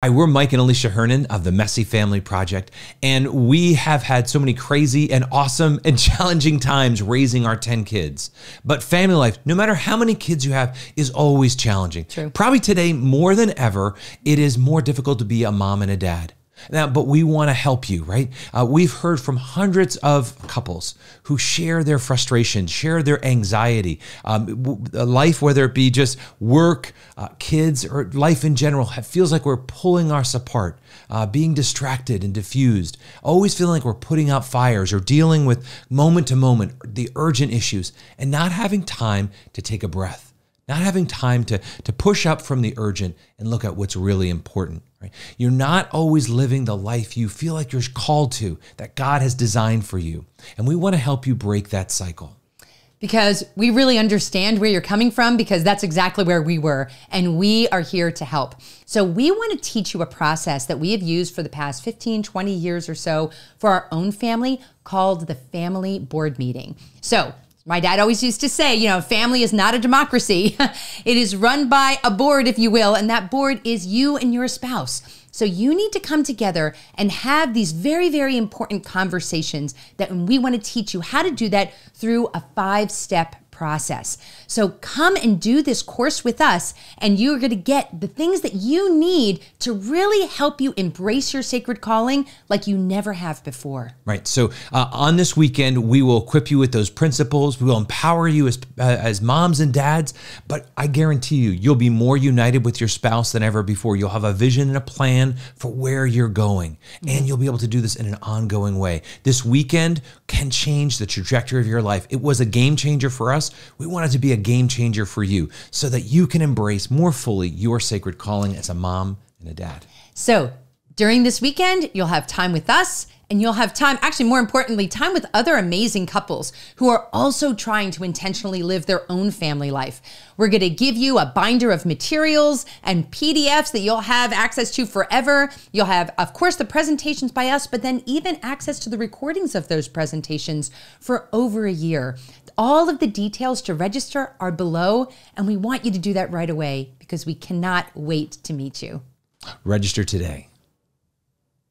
Hi, we're Mike and Alicia Hernon of the Messy Family Project, and we have had so many crazy and awesome and challenging times raising our 10 kids. But family life, no matter how many kids you have, is always challenging. True. Probably today, more than ever, it is more difficult to be a mom and a dad. Now, but we want to help you, right? Uh, we've heard from hundreds of couples who share their frustration, share their anxiety. Um, life, whether it be just work, uh, kids, or life in general, feels like we're pulling us apart, uh, being distracted and diffused, always feeling like we're putting out fires or dealing with moment to moment the urgent issues and not having time to take a breath not having time to, to push up from the urgent and look at what's really important. Right? You're not always living the life you feel like you're called to, that God has designed for you. And we want to help you break that cycle. because we really understand where you're coming from because that's exactly where we were and we are here to help. So we want to teach you a process that we have used for the past 15, 20 years or so for our own family called the family board meeting. So my dad always used to say, you know, family is not a democracy. it is run by a board, if you will, and that board is you and your spouse. So you need to come together and have these very, very important conversations that we want to teach you how to do that through a five step process. So come and do this course with us, and you're going to get the things that you need to really help you embrace your sacred calling like you never have before. Right. So uh, on this weekend, we will equip you with those principles. We will empower you as uh, as moms and dads. But I guarantee you, you'll be more united with your spouse than ever before. You'll have a vision and a plan for where you're going, and you'll be able to do this in an ongoing way. This weekend can change the trajectory of your life. It was a game changer for us. We want it to be a game changer for you, so that you can embrace more fully your sacred calling as a mom and a dad. So during this weekend, you'll have time with us and you'll have time, actually, more importantly, time with other amazing couples who are also trying to intentionally live their own family life. We're going to give you a binder of materials and PDFs that you'll have access to forever. You'll have, of course, the presentations by us, but then even access to the recordings of those presentations for over a year. All of the details to register are below, and we want you to do that right away because we cannot wait to meet you. Register today.